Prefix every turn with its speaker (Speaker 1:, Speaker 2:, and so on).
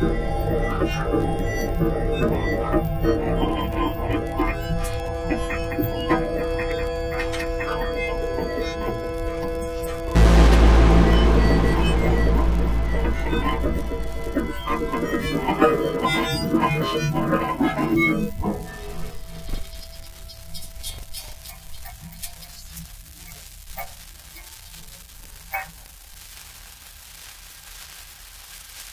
Speaker 1: I'm sorry.